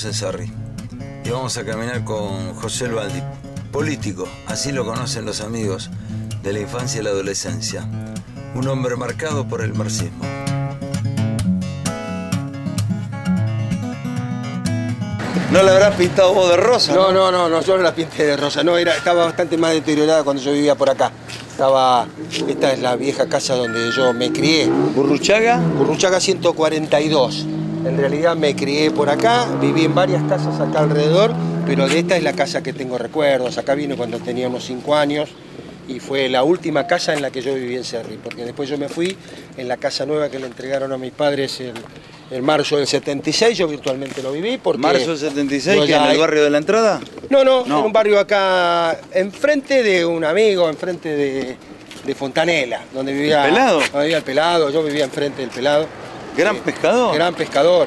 estamos en Sarri y vamos a caminar con José Baldi, político, así lo conocen los amigos de la infancia y la adolescencia. Un hombre marcado por el marxismo. ¿No la habrás pintado vos de rosa? No, no, no, no, yo no la pinté de rosa, no, era, estaba bastante más deteriorada cuando yo vivía por acá. Estaba, esta es la vieja casa donde yo me crié. ¿Burruchaga? Burruchaga 142. En realidad me crié por acá, viví en varias casas acá alrededor, pero de esta es la casa que tengo recuerdos. Acá vine cuando tenía unos 5 años y fue la última casa en la que yo viví en Cerri, porque después yo me fui en la casa nueva que le entregaron a mis padres en, en marzo del 76, yo virtualmente lo viví. Porque ¿Marzo del 76? yo ¿Que en el barrio de la entrada? No, no, No. en un barrio acá, enfrente de un amigo, enfrente de, de Fontanela, donde vivía ¿El Pelado? donde vivía el pelado, yo vivía enfrente del pelado. ¿Gran pescador? Gran pescador.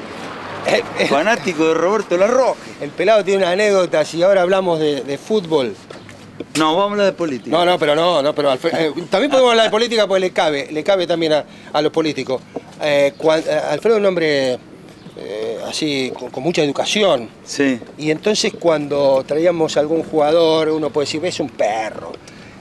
Eh, eh, Fanático de Roberto Larroque. El pelado tiene una anécdota, si ahora hablamos de, de fútbol. No, vamos a hablar de política. No, no, pero no, no, pero Alfredo- eh, también podemos hablar de política porque le cabe, le cabe también a, a los políticos. Eh, Alfredo es un hombre eh, así, con, con mucha educación. Sí. Y entonces cuando traíamos a algún jugador, uno puede decir, es un perro.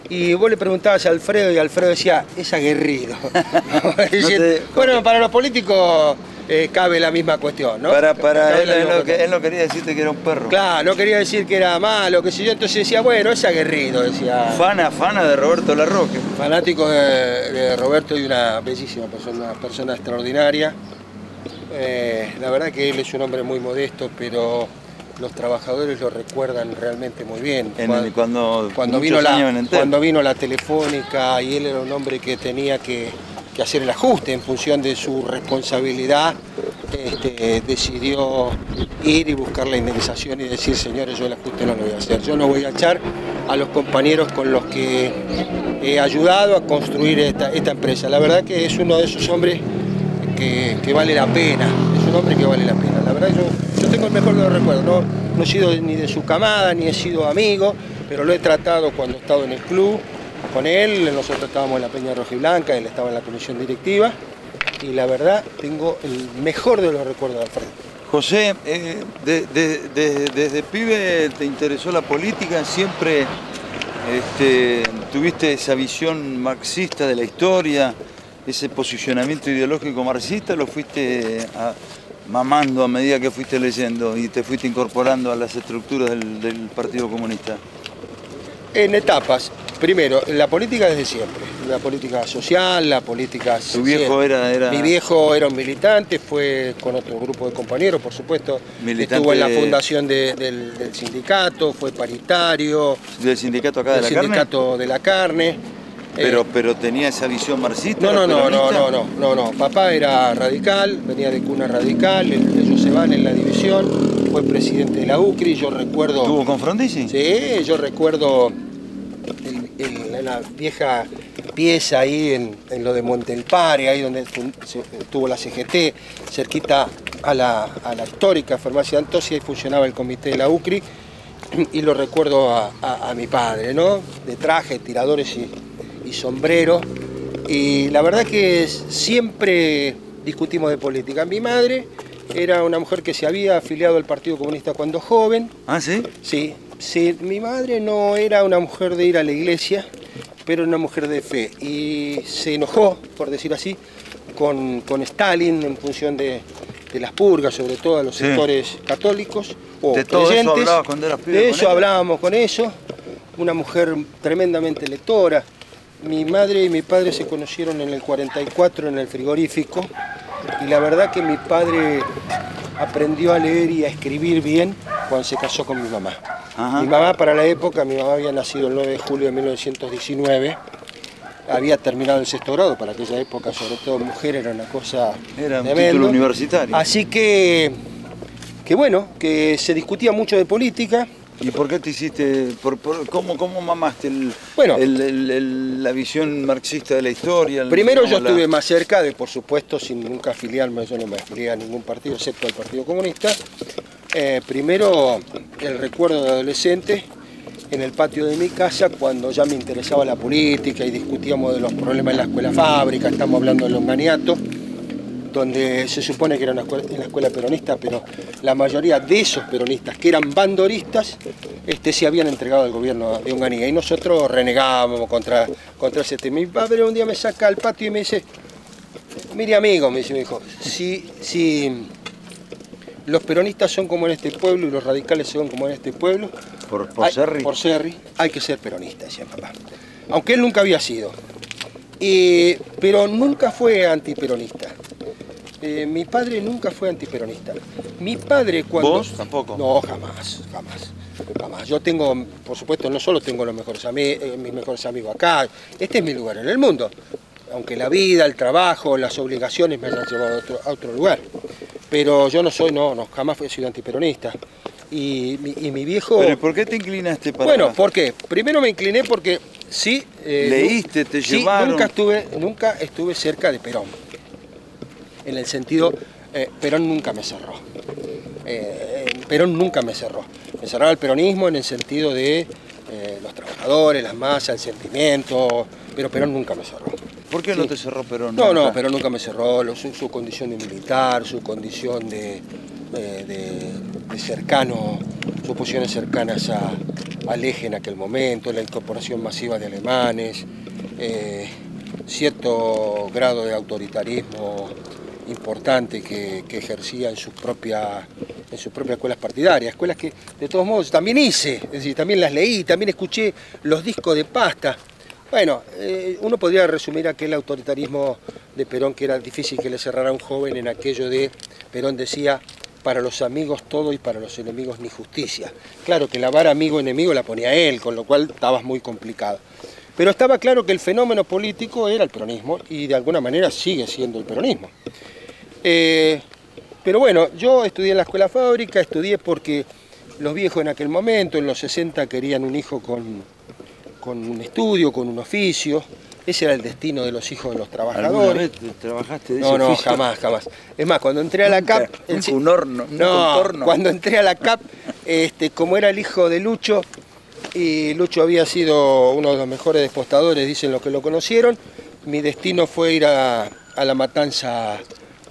Y vos le preguntabas a Alfredo y Alfredo decía, es aguerrido. te- Bueno, para los políticos eh, cabe la misma cuestión, ¿no? Para, para él, él no, que- cuestión. él no quería decirte que era un perro. Claro, no quería decir que era malo, qué sé yo, entonces decía, bueno, es aguerrido, decía. Fana, fana de Roberto Larroque. Fanático de, de Roberto y una bellísima persona, una persona extraordinaria. Eh, la verdad que él es un hombre muy modesto, pero los trabajadores lo recuerdan realmente muy bien. En cuando cuando vino, la, cuando vino la telefónica y él era un hombre que tenía que, que hacer el ajuste en función de su responsabilidad, este, decidió ir y buscar la indemnización y decir, señores, yo el ajuste no lo voy a hacer. Yo no voy a echar a los compañeros con los que he ayudado a construir esta, esta empresa. La verdad que es uno de esos hombres que, que vale la pena, es un hombre que vale la pena. La verdad yo, yo el mejor de los recuerdos, no, no he sido ni de su camada, ni he sido amigo, pero lo he tratado cuando he estado en el club con él, nosotros estábamos en la Peña Roja y Blanca, él estaba en la comisión directiva, y la verdad tengo el mejor de los recuerdos de Alfredo. José, eh, de- de- de- desde pibe te interesó la política, siempre este, tuviste esa visión marxista de la historia, ese posicionamiento ideológico marxista, lo fuiste a- mamando a medida que fuiste leyendo y te fuiste incorporando a las estructuras del, del Partido Comunista. En etapas, primero, la política desde siempre, la política social, la política... Tu viejo era- era- Mi viejo era un militante, fue con otro grupo de compañeros, por supuesto, Militante estuvo en la fundación de- del, del sindicato, fue paritario, Del sindicato acá de del la carne, sindicato de la carne. Pero, Eh, pero tenía esa visión marxista. no, no, no, no, no, no, no, no. Papá era radical, venía de cuna radical, ellos se van en la división, fue presidente de la UCRI, yo recuerdo... ¿Estuvo con Frondizi? Sí, yo recuerdo el- el- la vieja pieza ahí en, en lo de Montelpare, ahí donde estuvo la CGT, cerquita a la, a la histórica farmacia de Antosia, ahí funcionaba el comité de la UCRI, y lo recuerdo a, a- a mi padre, ¿no? De traje, tiradores y, y sombrero. Y la verdad que siempre discutimos de política. Mi madre era una mujer que se había afiliado al Partido Comunista cuando joven, Ah, ¿sí? Sí, sí, mi madre no era una mujer de ir a la iglesia, pero una mujer de fe. Y se enojó, por decir así, con, con Stalin en función de, de las purgas, sobre todo a los Sí. sectores católicos o De todo eso creyentes. cuando eras pibe De eso hablábamos con eso. Una mujer tremendamente lectora. Mi madre y mi padre se conocieron en el 44 en el frigorífico y la verdad que mi padre aprendió a leer y a escribir bien cuando se casó con mi mamá. Ajá. Mi mamá para la época, mi mamá había nacido el 9 de julio de 1919, había terminado el sexto grado, para aquella época, sobre todo mujer, era una cosa Era un tremendo. título universitario. Así que, que bueno, que se discutía mucho de política, ¿Y por qué te hiciste, por, por- cómo, cómo mamaste el, Bueno. el- el- el- la visión marxista de la historia? Primero yo la- estuve más cerca de, por supuesto, sin nunca afiliarme, yo no me afilié a ningún partido excepto al Partido Comunista. Eh, primero el recuerdo de adolescente en el patio de mi casa cuando ya me interesaba la política y discutíamos de los problemas en la escuela fábrica, estamos hablando de Longaniato. Donde se supone que era una escuela, la escuela peronista, pero la mayoría de esos peronistas que eran bandoristas este, se habían entregado al gobierno de Onganía y nosotros renegábamos contra, contra ese tema. Mi padre un día me saca al patio y me dice, mire amigo, me dice mi hijo, si, si los peronistas son como en este pueblo y los radicales son como en este pueblo, por, por hay, Serri. por Serri, hay que ser peronista, decía papá. Aunque él nunca había sido. pero nunca fue antiperonista. Eh, mi padre nunca fue antiperonista. Mi padre cuando... ¿Vos tampoco? No, jamás, jamás. Jamás. Yo tengo, por supuesto, no solo tengo los mejores eh, mis mejores amigos acá, este es mi lugar en el mundo. Aunque la vida, el trabajo, las obligaciones me hayan llevado a otro, a otro lugar. Pero yo no soy, no, no, jamás fui sido antiperonista. Y, y, mi viejo... ¿Pero por qué te inclinaste para Bueno, ¿por qué? Primero me incliné porque sí... Eh, ¿Leíste, te sí, llevaron? Nunca estuve, nunca estuve cerca de Perón. En el sentido, eh, Perón nunca me cerró. Eh, Perón nunca me cerró. Me cerraba el peronismo en el sentido de eh, los trabajadores, las masas, el sentimiento, pero Perón nunca me cerró. ¿Por qué sí. no te cerró Perón? No, no, Perón nunca me cerró. Lo, su, su, condición de militar, su condición de, de, de cercano, sus posiciones cercanas a, al eje en aquel momento, la incorporación masiva de alemanes, eh, cierto grado de autoritarismo importante que, ejercía en sus propias escuelas partidarias, escuelas que de todos modos también hice, es decir, también las leí, también escuché los discos de pasta. Bueno, eh, uno podría resumir aquel autoritarismo de Perón que era difícil que le cerrara a un joven en aquello de Perón decía para los amigos todo y para los enemigos ni justicia. Claro que la vara amigo-enemigo la ponía él, con lo cual estaba muy complicado. Pero estaba claro que el fenómeno político era el peronismo y de alguna manera sigue siendo el peronismo. Eh, pero bueno, yo estudié en la escuela fábrica, estudié porque los viejos en aquel momento, en los 60, querían un hijo con, con un estudio, con un oficio. Ese era el destino de los hijos de los trabajadores. Vez trabajaste de no, ese no, oficio? jamás, jamás. Es más, cuando entré a la CAP... Un, un horno, un no, contorno. cuando entré a la CAP, este, como era el hijo de Lucho, y Lucho había sido uno de los mejores despostadores, dicen los que lo conocieron, mi destino fue ir a, a la matanza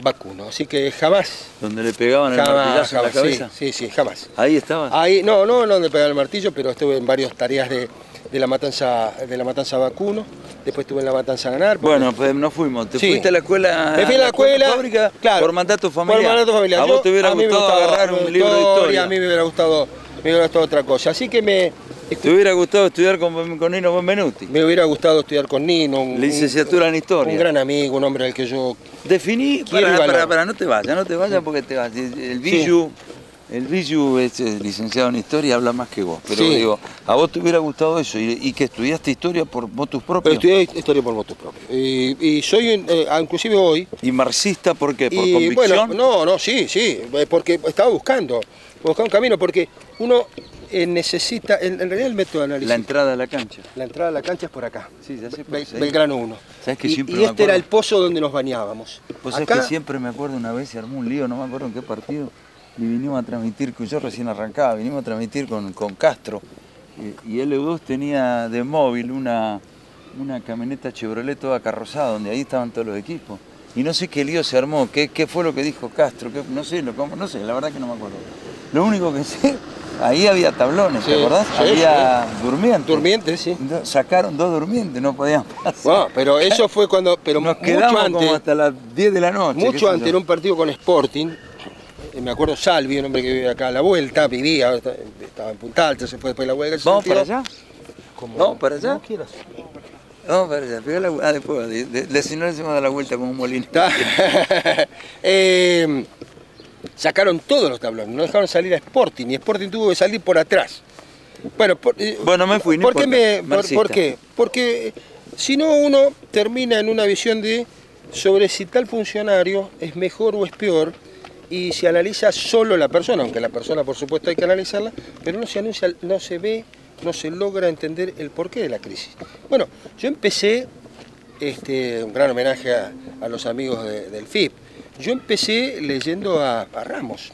vacuno, así que jamás. Donde le pegaban jamás, el martillazo jamás, en la cabeza. Sí, sí, sí, jamás. Ahí estabas. Ahí, no, no, no donde pegaba el martillo, pero estuve en varias tareas de, de la matanza de la matanza vacuno, después estuve en la matanza ganar. Bueno, pues no fuimos. Te Sí. fuiste a la escuela. Me fui a la escuela, fábrica claro, por mandato familiar. Por mandato familiar. A vos te hubiera gustado agarrar un libro de historia. A mí me hubiera gustado, me hubiera gustado otra cosa. Así que me, Te hubiera gustado estudiar con, con Nino Benvenuti. me hubiera gustado estudiar con Nino. Un, Licenciatura en historia. Un gran amigo, un hombre al que yo Definí, para, y valor. para, para, no te vayas, no te vayas porque te vas. El Villu, el Villu es eh, licenciado en historia, habla más que vos. Pero Sí. digo, a vos te hubiera gustado eso y, y que estudiaste historia por motus pero propios. estudié historia por votos propios. Y, y soy, eh, inclusive hoy, ¿Y marxista por qué? ¿Por y convicción? bueno, no, no, sí, sí, eh, porque estaba buscando, buscando un camino, porque uno eh, necesita, en, en realidad el método de análisis, La entrada a la cancha. la entrada a la cancha es por acá. Sí, ya sé. Pues. Belgrano 1. ¿Sabés que y, siempre y me este era el pozo donde nos bañábamos. Sabés Acá, que siempre me acuerdo una vez se armó un lío, no me acuerdo en qué partido, y vinimos a transmitir, que yo recién arrancaba, vinimos a transmitir con, con Castro, y, y LU2 tenía de móvil una, una camioneta Chevrolet toda carrozada, donde ahí estaban todos los equipos. Y no sé qué lío se armó, qué, qué fue lo que dijo Castro, qué- no sé, lo, no sé, la verdad que no me acuerdo. Lo único que sé, ahí había tablones, ¿te Sí, acordás? sí, había durmientes. durmientes, sí. Sacaron dos durmientes, no podían pasar. Bueno, pero eso fue cuando, pero Nos mucho quedamos antes, como hasta las 10 de la noche. mucho antes en un partido con Sporting, eh, me acuerdo Salvi, un hombre que vive acá a la vuelta, vivía, estaba en Punta Alta, se fue después de la huelga. ¿Vamos para 62. allá? Como- ¿Vamos para allá? como quieras. Vamos para allá. La, ah, después, de, de, de- si no le hacemos dar la vuelta como un molino. Eh, sacaron todos los tablones, no dejaron salir a Sporting y Sporting tuvo que salir por atrás. Bueno, por, eh, Bueno, me fui, no ¿por qué, me- por- por qué? Porque eh, si no uno termina en una visión de sobre si tal funcionario es mejor o es peor y se analiza solo la persona, aunque la persona por supuesto hay que analizarla, pero no se anuncia, no se ve, no se logra entender el porqué de la crisis. Bueno, yo empecé este, un gran homenaje a, a los amigos de- del FIP. Yo empecé leyendo a, a Ramos.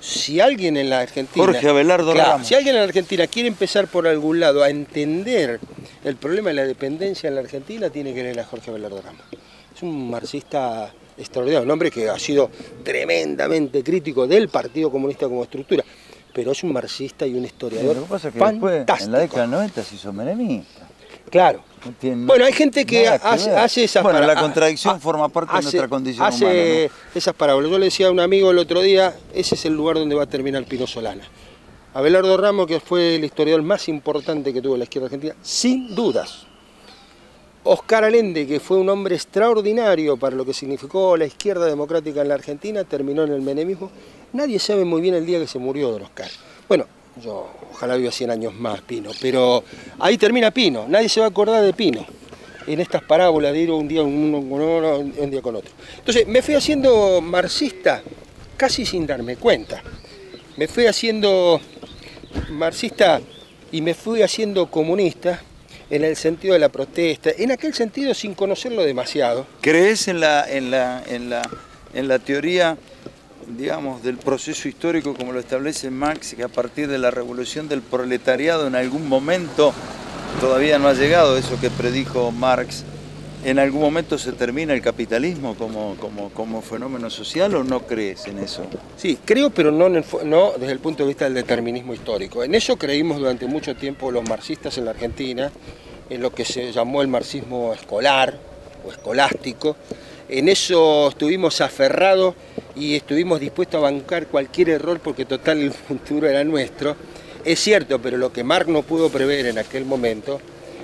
Si alguien en la Argentina. Jorge Abelardo Claro, Ramos. Si alguien en la Argentina quiere empezar por algún lado a entender el problema de la dependencia en la Argentina, tiene que leer a Jorge Abelardo Ramos. Es un marxista extraordinario, un hombre que ha sido tremendamente crítico del Partido Comunista como estructura, pero es un marxista y un historiador Lo que pasa es que fantástico. después, en la década del 90 se hizo menemista. Claro. No Bueno, hay gente que nada que hace, hace esas Bueno, la contradicción ha- forma parte de hace- nuestra condición hace humana. esas parábolas. Yo le decía a un amigo el otro día, ese es el lugar donde va a terminar Pino Solana. Abelardo Ramos, que fue el historiador más importante que tuvo la izquierda argentina, sin dudas. Oscar Allende, que fue un hombre extraordinario para lo que significó la izquierda democrática en la Argentina, terminó en el menemismo. Nadie sabe muy bien el día que se murió don Oscar. Bueno, yo ojalá viva 100 años más Pino, pero ahí termina Pino, nadie se va a acordar de Pino en estas parábolas de ir un día con uno un día con otro. Entonces me fui haciendo marxista casi sin darme cuenta. Me fui haciendo marxista y me fui haciendo comunista en el sentido de la protesta, en aquel sentido sin conocerlo demasiado. ¿Crees en la, en la, en la, en la teoría, digamos, del proceso histórico como lo establece Marx, que a partir de la revolución del proletariado en algún momento, todavía no ha llegado eso que predijo Marx, en algún momento se termina el capitalismo como, como, como fenómeno social o no crees en eso? Sí, creo, pero no, no desde el punto de vista del determinismo histórico. En eso creímos durante mucho tiempo los marxistas en la Argentina, en lo que se llamó el marxismo escolar o escolástico. En eso estuvimos aferrados y estuvimos dispuestos a bancar cualquier error porque total el futuro era nuestro. Es cierto, pero lo que Marx no pudo prever en aquel momento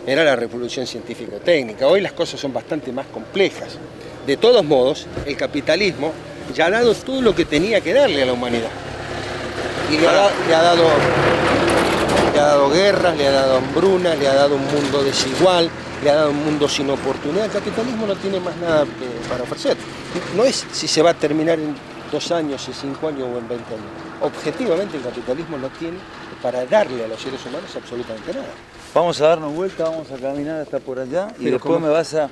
era la revolución científico-técnica. Hoy las cosas son bastante más complejas. De todos modos, el capitalismo ya ha dado todo lo que tenía que darle a la humanidad. Y le ha, dado, le ha dado guerras, le ha dado hambrunas, le ha dado un mundo desigual, le ha dado un mundo sin oportunidad. El capitalismo no tiene más nada eh, para ofrecer. No es si se va a terminar en dos años, en cinco años o en 20 años. Objetivamente el capitalismo no tiene para darle a los seres humanos absolutamente nada. Vamos a darnos vuelta, vamos a caminar hasta por allá y Pero después ¿cómo? me vas a,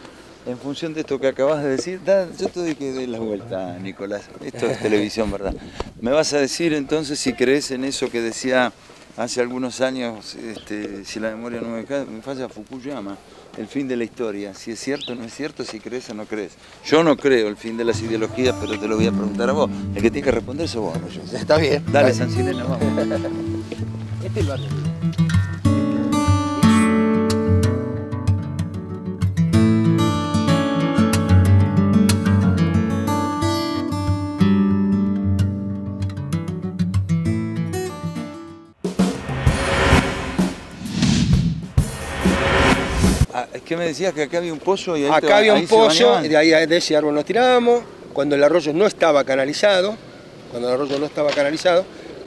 en función de esto que acabas de decir, da- yo te doy que dé la vuelta, Nicolás. Esto es televisión, ¿verdad? Me vas a decir entonces si crees en eso que decía hace algunos años, este, si la memoria no me, me falla, Fukuyama, el fin de la historia. Si es cierto o no es cierto, si crees o no crees. Yo no creo el fin de las ideologías, pero te lo voy a preguntar a vos. El que tiene que responder sos vos, no yo. Está bien. Dale, San Sirena, vamos. Este lo hace. Ah, es que me decías que acá había un pozo y ahí Acá había ahí un pozo, y de ahí de ese árbol nos tirábamos. Cuando el arroyo no estaba canalizado, cuando el arroyo no estaba canalizado,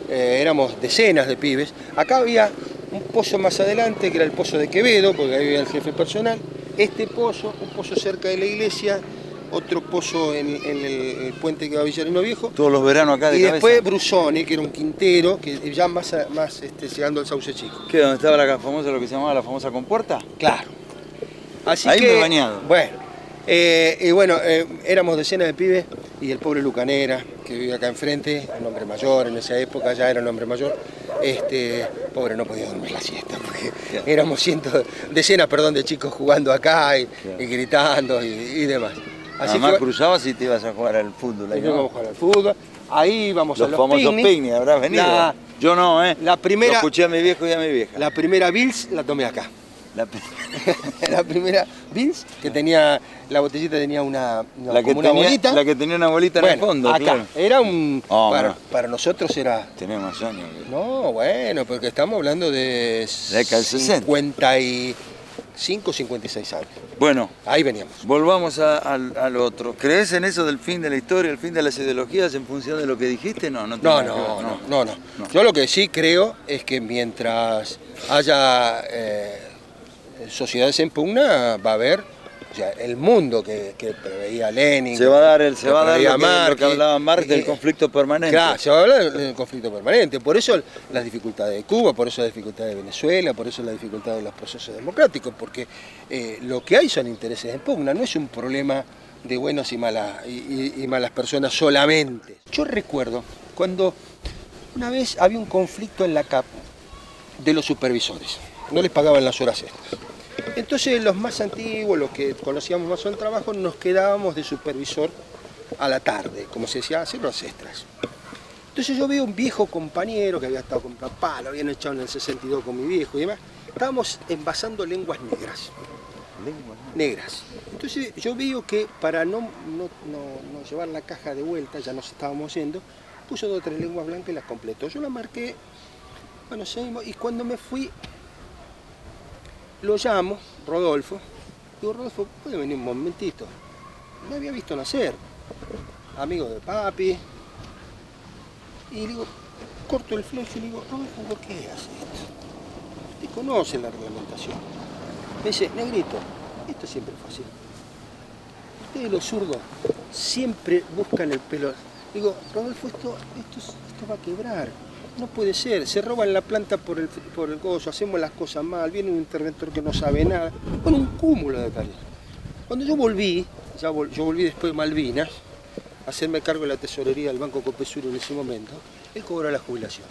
eh, éramos decenas de pibes. Acá había un pozo más adelante, que era el pozo de Quevedo, porque ahí vivía el jefe personal. Este pozo, un pozo cerca de la iglesia, otro pozo en, en el, el puente que va a Villarino Viejo. Todos los veranos acá de Y cabeza. después Brusoni, que era un quintero, que ya más, más este, llegando al sauce chico. ¿Qué? ¿Dónde estaba la famosa, lo que se llamaba la famosa compuerta? Claro. Así Ahí que, me bañado. Bueno, eh, y bueno, eh, éramos decenas de pibes y el pobre Lucanera, que vivía acá enfrente, un hombre mayor, en esa época ya era un hombre mayor, este, pobre no podía dormir la siesta, porque éramos cientos, decenas, perdón, de chicos jugando acá y, gritando y, y demás. Así Además que cruzabas y te ibas a jugar al fútbol. Ahí, íbamos a jugar al fútbol, ahí íbamos Los a los famosos picnic. picnic, habrás venido. La- Yo no, ¿eh? la primera- Lo escuché a mi viejo y a mi vieja. La primera Bills la tomé acá. La primera Bills, que tenía, la botellita tenía una, una- la que como una tenía, bolita. La que tenía una bolita en el fondo, acá. claro. Era un. Oh, para, no. para nosotros era. Tenía más años. que- No, bueno, porque estamos hablando de. La década del 60. 55, 56 años. Bueno, Ahí veníamos. volvamos a- al, al otro. ¿Crees en eso del fin de la historia, el fin de las ideologías en función de lo que dijiste? No, no. No, no, no, no, no. No. Yo lo que sí creo es que mientras haya eh, sociedades en pugna, va a haber. O sea, el mundo que, que preveía Lenin. Se va a dar, el, se va a dar lo que, lo que Marx, hablaba Marx del eh, conflicto permanente. Claro, se va a hablar del conflicto permanente. Por eso las dificultades de Cuba, por eso las dificultades de Venezuela, por eso las dificultades de los procesos democráticos, porque eh, lo que hay son intereses en pugna, no es un problema de buenos y malas, y, y- y malas personas solamente. Yo recuerdo cuando una vez había un conflicto en la CAP de los supervisores, no les pagaban las horas extras. Entonces los más antiguos, los que conocíamos más el trabajo, nos quedábamos de supervisor a la tarde, como se decía, hacer los extras. Entonces yo veo un viejo compañero que había estado con mi papá, lo habían echado en el 62 con mi viejo y demás. Estábamos envasando lenguas negras. Lengua. Negras. Entonces yo veo que para no, no, no- no llevar la caja de vuelta, ya nos estábamos yendo, puso dos o tres lenguas blancas y las completó. Yo las marqué, bueno, seguimos, y cuando me fui, lo llamo, Rodolfo, digo, Rodolfo, ¿puede venir un momentito? Me había visto nacer, amigo de papi, y digo, corto el flash y le digo, Rodolfo, ¿por qué hace esto? Usted conoce la reglamentación. Me dice, negrito, esto siempre fue así. Ustedes los zurdos siempre buscan el pelo. Digo, Rodolfo, esto, esto, es- esto va a quebrar. No puede ser. Se roban la planta por el, por el gozo, hacemos las cosas mal, viene un interventor que no sabe nada. Bueno, un cúmulo de tareas. Cuando yo volví, ya vol- yo volví después de Malvinas, a hacerme cargo de la tesorería del Banco Copesuro en ese momento, él cobró la jubilación.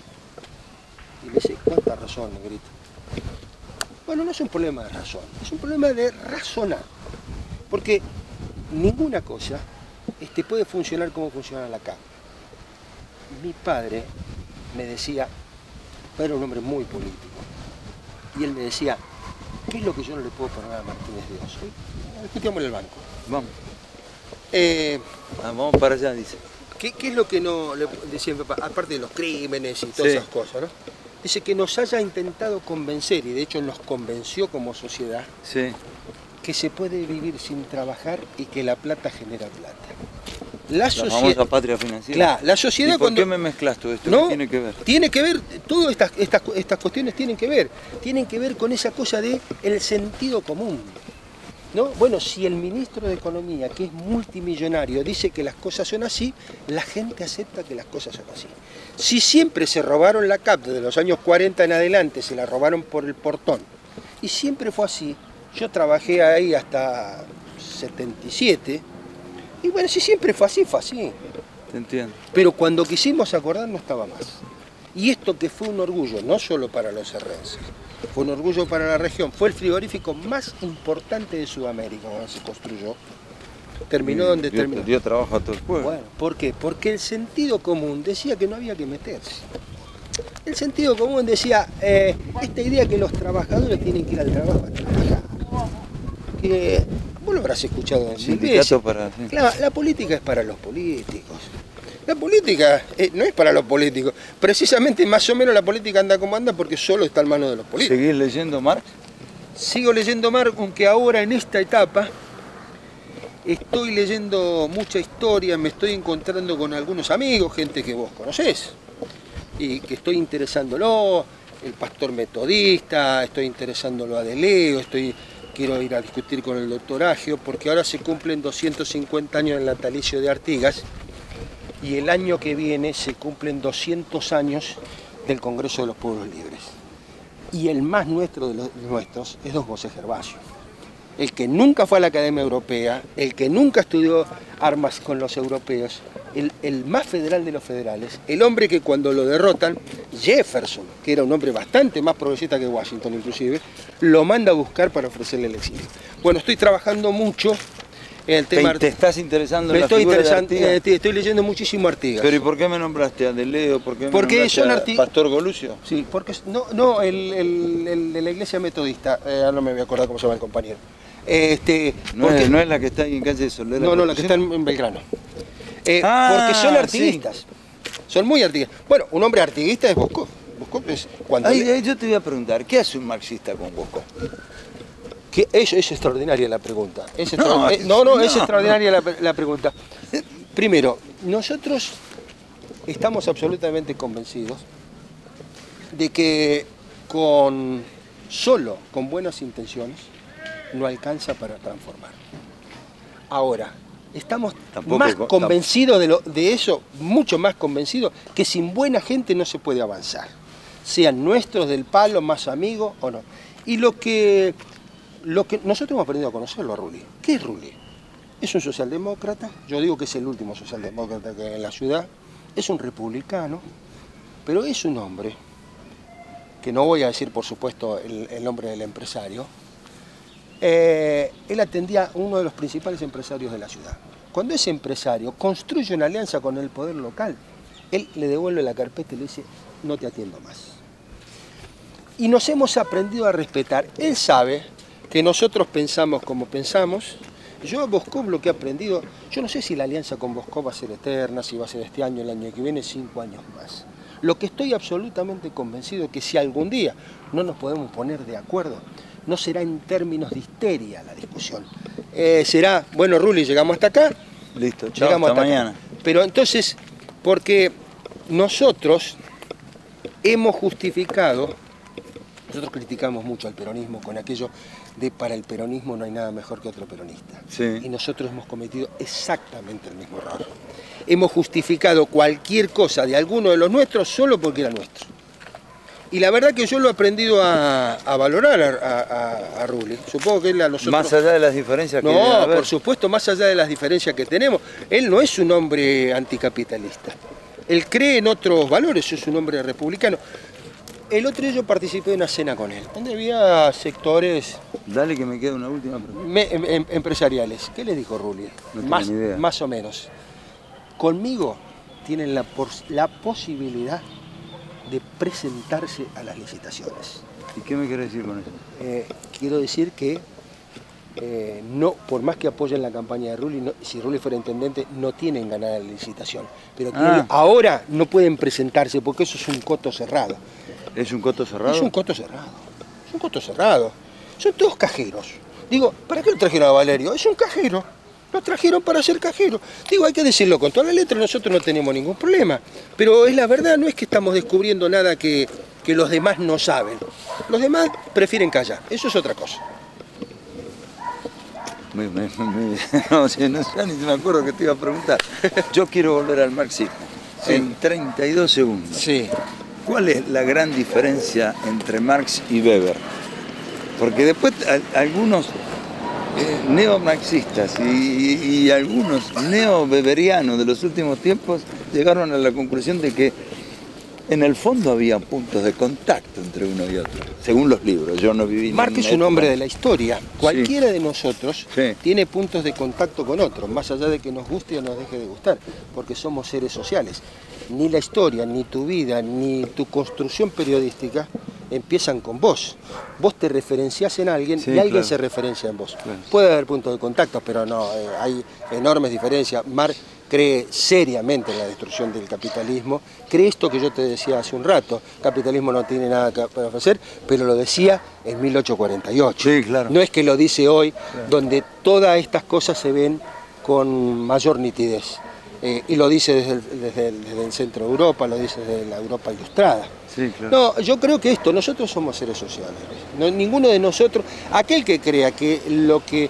Y me dice, ¿cuánta razón, negrito? Bueno, no es un problema de razón, es un problema de razonar. Porque ninguna cosa este, puede funcionar como funciona la acá. Mi padre me decía, era un hombre muy político, y él me decía, ¿qué es lo que yo no le puedo poner a Martínez de Oso? Discutíamos en el banco. Vamos. Eh, Ah, vamos para allá, dice. ¿qué, qué es lo que no le decía mi papá? Aparte de los crímenes y todas Sí. esas cosas, ¿no? Dice que nos haya intentado convencer, y de hecho nos convenció como sociedad, Sí. que se puede vivir sin trabajar y que la plata genera plata. La, La famosa patria financiera. Claro, la sociedad ¿Y por cuando. qué me mezclas todo esto? No, ¿Qué tiene que ver? Tiene que ver, todas estas, estas, estas cuestiones tienen que ver. Tienen que ver con esa cosa de el sentido común. ¿No? Bueno, si el ministro de Economía, que es multimillonario, dice que las cosas son así, la gente acepta que las cosas son así. Si siempre se robaron la CAP desde los años 40 en adelante, se la robaron por el portón, y siempre fue así, yo trabajé ahí hasta 77, y bueno, si siempre fue así, fue así. Te entiendo. Pero cuando quisimos acordar no estaba más. Y esto que fue un orgullo, no solo para los herrenses, fue un orgullo para la región, fue el frigorífico más importante de Sudamérica cuando se construyó. Terminó donde dio, terminó. Dio trabajo a todo el pueblo. Bueno, ¿por qué? Porque el sentido común decía que no había que meterse. El sentido común decía, eh, esta idea que los trabajadores tienen que ir al trabajo a trabajar. Que lo habrás escuchado en. Sindicato para... Claro, la política es para los políticos. La política eh, no es para los políticos. Precisamente más o menos la política anda como anda porque solo está en manos de los políticos. ¿Seguís leyendo Marx? Sigo leyendo Marx, aunque ahora en esta etapa estoy leyendo mucha historia, me estoy encontrando con algunos amigos, gente que vos conocés, y que estoy interesándolo, el pastor metodista, estoy interesándolo a Deleo, estoy, quiero ir a discutir con el doctor Agio, porque ahora se cumplen 250 años del natalicio de Artigas, y el año que viene se cumplen 200 años del Congreso de los Pueblos Libres. Y el más nuestro de los nuestros es Don José Gervasio. El que nunca fue a la Academia Europea, el que nunca estudió armas con los europeos, el, el más federal de los federales, el hombre que cuando lo derrotan, Jefferson, que era un hombre bastante más progresista que Washington inclusive, lo manda a buscar para ofrecerle el exilio. Bueno, estoy trabajando mucho en el ¿Te, tema... te estás interesando me en la estoy, interesando, eh, estoy leyendo muchísimo Artigas. Pero ¿y por qué me nombraste a Deleo? ¿Por qué me Porque nombraste son a Pastor Golucio? Sí, porque no, no el, el- el de la iglesia metodista, eh, ahora no me voy a acordar cómo se llama el compañero. Este, No, porque- es, no es la que está en calle de Soler. no, no, la que está en, en Belgrano. Eh, Ah, porque son sí. artiguistas. Son muy artiguistas. Bueno, un hombre artiguista es Bosco. Bosco es cuando Ay, le- yo te voy a preguntar, ¿qué hace un marxista con Bosco? que es, es extraordinaria la pregunta. Es No, extra- eh, no, no, es extraordinaria la, la pregunta. Primero, nosotros estamos absolutamente convencidos de que con solo con buenas intenciones no alcanza para transformar. Ahora, estamos Tampoco más con- convencidos de, lo- de eso, mucho más convencidos, que sin buena gente no se puede avanzar. Sean nuestros del palo, más amigos o no. Y lo que, lo que nosotros hemos aprendido a conocerlo a Rulli. ¿Qué es Rulli? Es un socialdemócrata, yo digo que es el último socialdemócrata que hay en la ciudad, es un republicano, pero es un hombre, que no voy a decir por supuesto el, el nombre del empresario, eh, él atendía a uno de los principales empresarios de la ciudad. cuando ese empresario construye una alianza con el poder local, él le devuelve la carpeta y le dice, no te atiendo más. Y nos hemos aprendido a respetar. Él sabe que nosotros pensamos como pensamos. Yo a Boscov lo que he aprendido, yo no sé si la alianza con Boscov va a ser eterna, si va a ser este año, el año que viene, cinco años más. Lo que estoy absolutamente convencido es que si algún día no nos podemos poner de acuerdo, no será en términos de histeria la discusión. Eh, será, bueno, Ruli, llegamos hasta acá. Listo, chao, llegamos hasta, mañana. Pero entonces, porque nosotros hemos justificado, nosotros criticamos mucho al peronismo con aquello de para el peronismo no hay nada mejor que otro peronista. Y nosotros hemos cometido exactamente el mismo error. Hemos justificado cualquier cosa de alguno de los nuestros solo porque era nuestro. Y la verdad que yo lo he aprendido a, valorar a, a, Rulli. Supongo que él a nosotros... Más allá de las diferencias que No, por supuesto, más allá de las diferencias que tenemos. Él no es un hombre anticapitalista. Él cree en otros valores, es un hombre republicano. El otro día yo participé de una cena con él, donde había sectores... Dale que me queda una última pregunta. Em, em, empresariales. ¿Qué les dijo Rulli? más, más o menos. Conmigo tienen la, la posibilidad de presentarse a las licitaciones. ¿Y qué me quiere decir con eso? Eh, quiero decir que eh, no, por más que apoyen la campaña de Rulli, si Rulli fuera intendente, no tienen ganada la licitación. Pero ah. ahora no pueden presentarse porque eso es un coto cerrado. ¿Es un coto cerrado? Es un coto cerrado. Es un coto cerrado. Son todos cajeros. Digo, ¿para qué lo trajeron a Valerio? Es un cajero. Lo trajeron para ser cajero. Digo, hay que decirlo con toda la letra, nosotros no tenemos ningún problema. Pero es la verdad, no es que estamos descubriendo nada que, los demás no saben. Los demás prefieren callar, eso es otra cosa. no, no, no, ni me acuerdo que te iba a preguntar. Yo quiero volver al marxismo. En 32 segundos. Sí. ¿Cuál es la gran diferencia entre Marx y Weber? Porque después algunos neomarxistas y, y, algunos neo-beberianos de los últimos tiempos llegaron a la conclusión de que en el fondo había puntos de contacto entre uno y otro, según los libros. Yo no viví Marx es un hombre de la historia. Cualquiera de nosotros tiene puntos de contacto con otros, más allá de que nos guste o nos deje de gustar, porque somos seres sociales. Ni la historia, ni tu vida, ni tu construcción periodística empiezan con vos. Vos te referenciás en alguien y alguien se referencia en vos. Puede haber puntos de contacto, pero no, eh, hay enormes diferencias. Marx cree seriamente en la destrucción del capitalismo, cree esto que yo te decía hace un rato, capitalismo no tiene nada que ofrecer, pero lo decía en 1848. claro. No es que lo dice hoy, donde todas estas cosas se ven con mayor nitidez. Eh, y lo dice desde el, centro de Europa, lo dice desde la Europa ilustrada. No, yo creo que esto, nosotros somos seres sociales. ninguno de nosotros, aquel que crea que lo que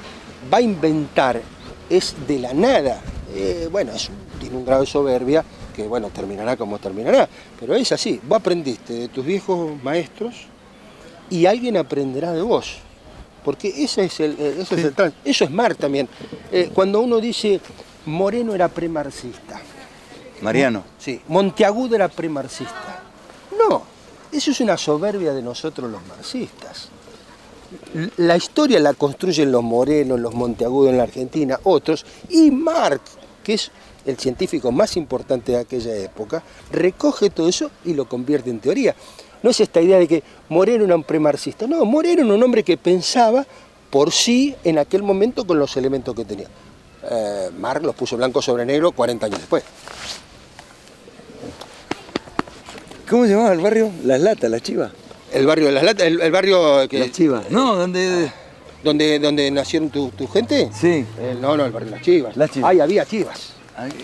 va a inventar es de la nada, eh, bueno, tiene un grado de soberbia que, bueno, terminará como terminará. Pero es así, vos aprendiste de tus viejos maestros y alguien aprenderá de vos. Porque ese es el, eh, eso, es, el, eso es Mar también. cuando uno dice, Moreno era premarxista. Mariano. Sí, Monteagudo era premarxista. No, eso es una soberbia de nosotros los marxistas. La historia la construyen los Morenos, los Monteagudo en la Argentina, otros, y Marx, que es el científico más importante de aquella época, recoge todo eso y lo convierte en teoría. No es esta idea de que Moreno era un premarxista, no, Moreno era un hombre que pensaba por sí en aquel momento con los elementos que tenía eh, Marx los puso blanco sobre negro 40 años después. ¿Cómo se llamaba el barrio? Las Latas, Las Chivas. El barrio de Las Latas, el, barrio que... Las Chivas. No, donde... ¿Donde, donde nacieron tu, gente? Sí. Eh, no, no, el barrio de Las Chivas. Las Chivas. Ahí había Chivas.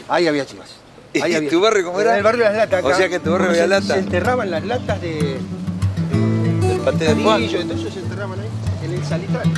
Ahí, había Chivas. Ahí había. ¿Tu barrio cómo era? el barrio de Las Latas. o sea que tu barrio había latas. Se enterraban las latas de... del paté de Juan. Entonces se enterraban ahí, en el salitral.